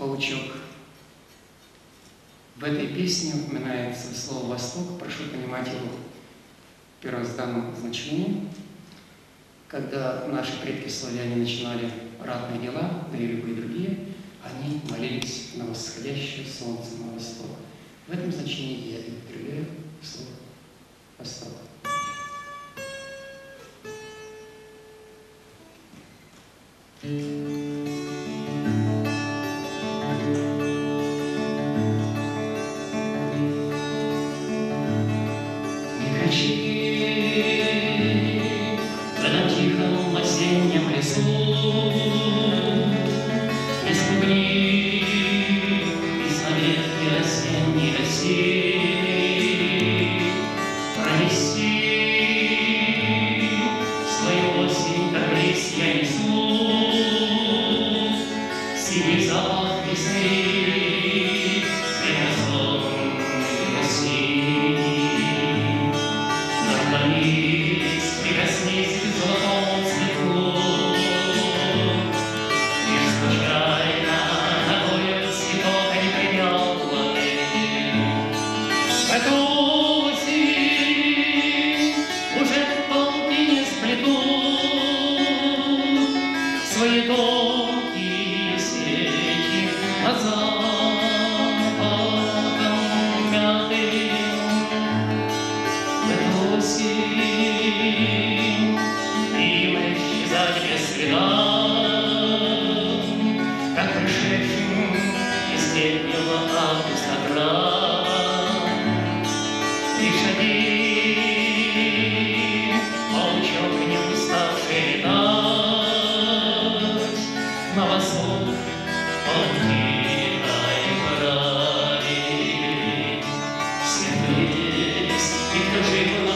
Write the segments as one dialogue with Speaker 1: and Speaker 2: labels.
Speaker 1: паучок. В этой песне упоминается слово «восток», прошу понимать его в первозданном значении. Когда наши предки-славяне начинали ратные дела, да и любые другие, они молились на восходящее солнце на восток. В этом значении я и употребляю слово «восток». Savior. осень, и мы исчезать без следа.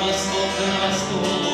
Speaker 1: востока на восток.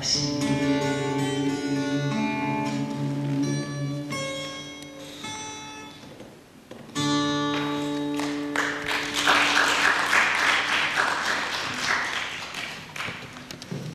Speaker 1: así.